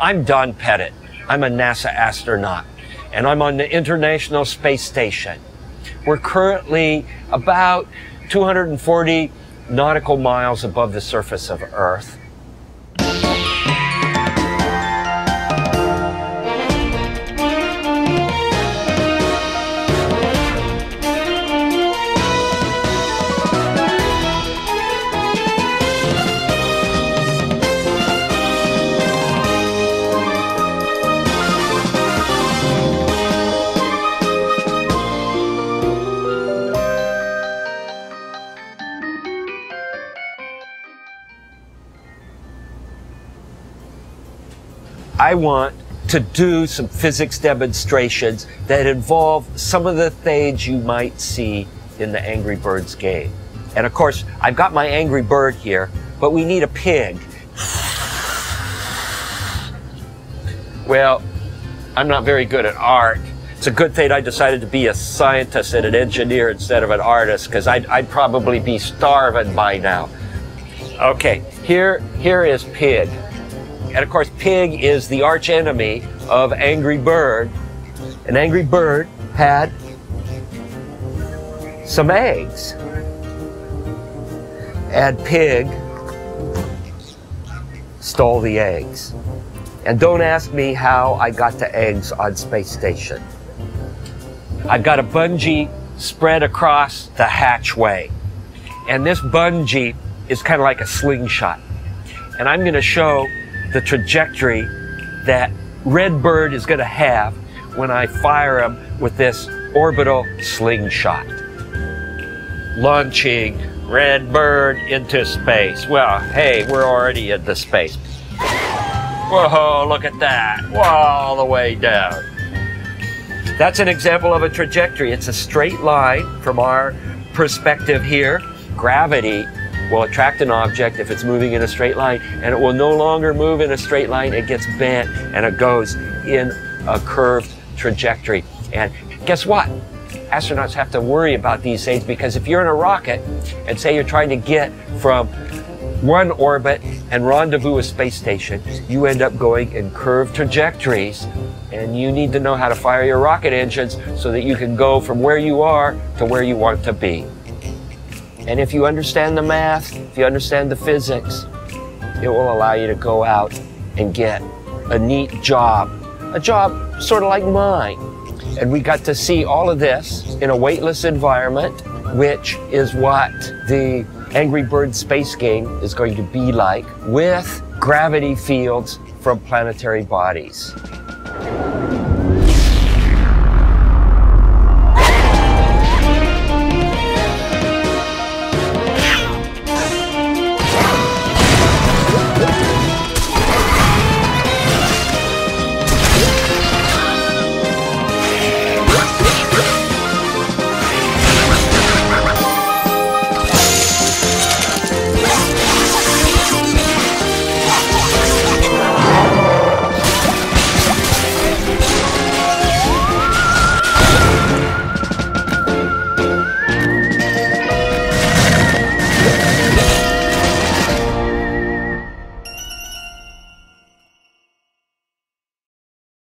I'm Don Pettit. I'm a NASA astronaut, and I'm on the International Space Station. We're currently about 240 nautical miles above the surface of Earth. I want to do some physics demonstrations that involve some of the things you might see in the Angry Birds game. And of course, I've got my Angry Bird here, but we need a pig. Well, I'm not very good at art. It's a good thing I decided to be a scientist and an engineer instead of an artist, because I'd, I'd probably be starving by now. Okay, here, here is Pig. And of course, Pig is the arch enemy of Angry Bird. And Angry Bird had some eggs. And Pig stole the eggs. And don't ask me how I got the eggs on Space Station. I've got a bungee spread across the hatchway. And this bungee is kind of like a slingshot. And I'm going to show the trajectory that Redbird is going to have when I fire him with this orbital slingshot. Launching Redbird into space. Well, hey, we're already into space. Whoa, look at that. Whoa, all the way down. That's an example of a trajectory. It's a straight line from our perspective here. Gravity will attract an object if it's moving in a straight line, and it will no longer move in a straight line. It gets bent and it goes in a curved trajectory. And guess what? Astronauts have to worry about these things because if you're in a rocket and say you're trying to get from one orbit and rendezvous a space station, you end up going in curved trajectories and you need to know how to fire your rocket engines so that you can go from where you are to where you want to be. And if you understand the math, if you understand the physics, it will allow you to go out and get a neat job, a job sort of like mine. And we got to see all of this in a weightless environment, which is what the Angry Bird space game is going to be like with gravity fields from planetary bodies.